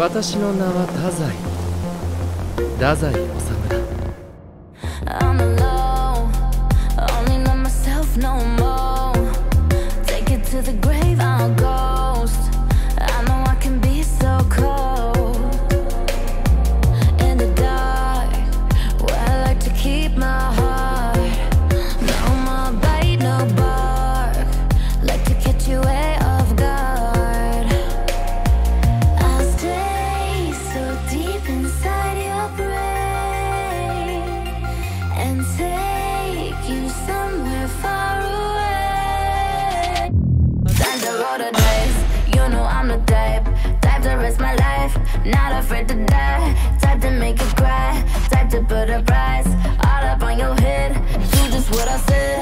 私の名は太宰太宰治。だ risk my life, not afraid to die, type to make you cry, type to put a price all up on your head. Do just what I said.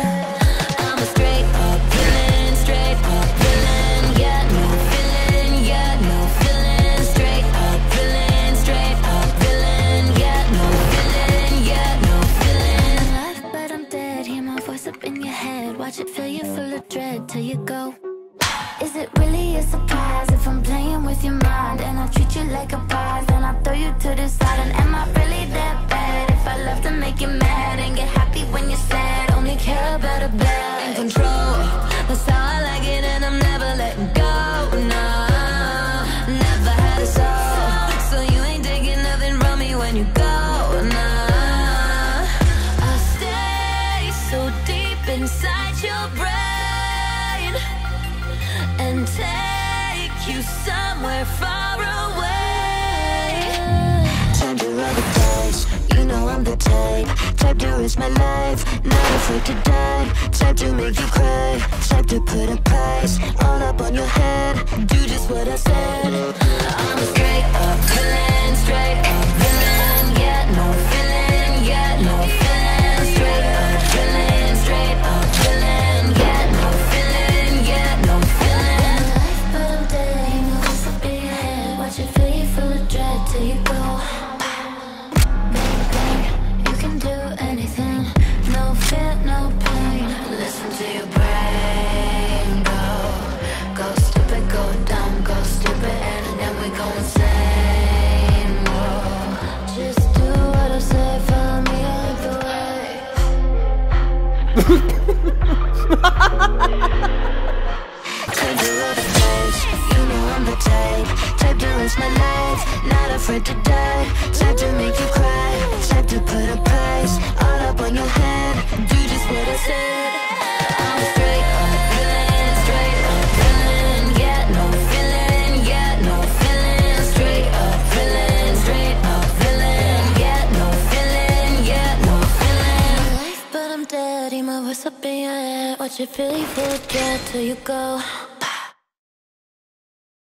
I'm a straight up villain, straight up villain, yeah, no feeling, yeah, no feeling, straight up villain, straight up villain, yeah, no feeling, yeah, no feeling. But I'm dead. Hear my voice up in your head. Watch it fill you full of dread till you go. Is it really a surprise if I'm playing with your mind and I treat you like a prize? Then I throw you to the side. And am I really that bad? If I love to make you mad and take you somewhere far away. Time to roll the dice. You know I'm the type. Type to risk my life. Not afraid to die. Type to make you cry. Type to put a price all up on your head. Do just what I said. I'm afraid to die. Type to make you cry. Dead. My voice up in your head. Watch it fill you of till you go.